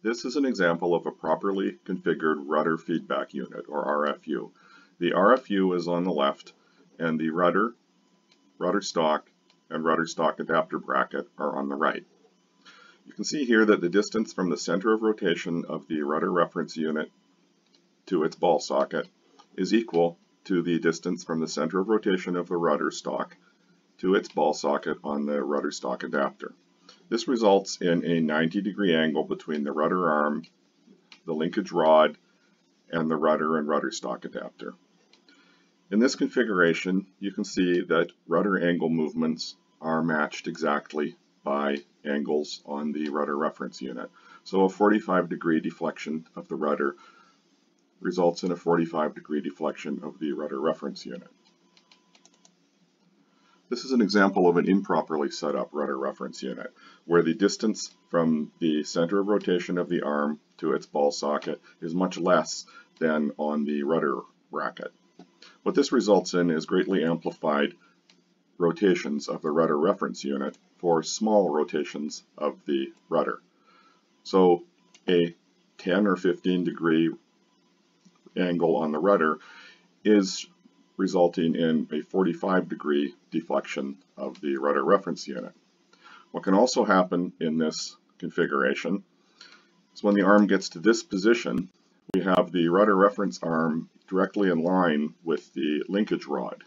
This is an example of a properly configured rudder feedback unit, or RFU. The RFU is on the left, and the rudder, rudder stock, and rudder stock adapter bracket are on the right. You can see here that the distance from the center of rotation of the rudder reference unit to its ball socket is equal to the distance from the center of rotation of the rudder stock to its ball socket on the rudder stock adapter. This results in a 90 degree angle between the rudder arm, the linkage rod, and the rudder and rudder stock adapter. In this configuration, you can see that rudder angle movements are matched exactly by angles on the rudder reference unit. So a 45 degree deflection of the rudder results in a 45 degree deflection of the rudder reference unit. This is an example of an improperly set up rudder reference unit, where the distance from the center of rotation of the arm to its ball socket is much less than on the rudder bracket. What this results in is greatly amplified rotations of the rudder reference unit for small rotations of the rudder. So a 10 or 15 degree angle on the rudder is resulting in a 45 degree deflection of the rudder reference unit. What can also happen in this configuration is when the arm gets to this position, we have the rudder reference arm directly in line with the linkage rod.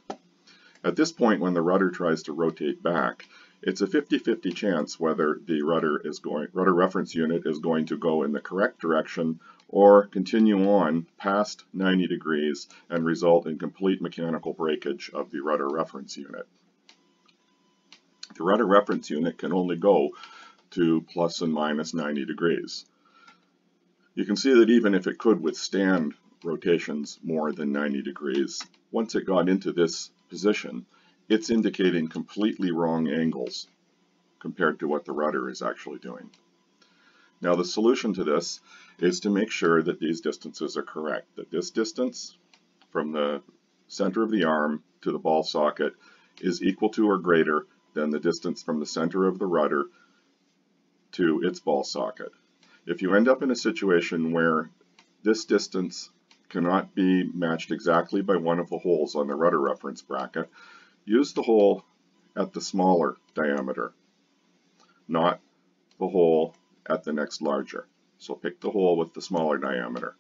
At this point, when the rudder tries to rotate back, it's a 50-50 chance whether the rudder is going rudder reference unit is going to go in the correct direction or continue on past 90 degrees and result in complete mechanical breakage of the rudder reference unit. The rudder reference unit can only go to plus and minus 90 degrees. You can see that even if it could withstand rotations more than 90 degrees, once it got into this position, it's indicating completely wrong angles compared to what the rudder is actually doing. Now the solution to this is to make sure that these distances are correct, that this distance from the center of the arm to the ball socket is equal to or greater than the distance from the center of the rudder to its ball socket. If you end up in a situation where this distance cannot be matched exactly by one of the holes on the rudder reference bracket, use the hole at the smaller diameter, not the hole at the next larger. So pick the hole with the smaller diameter.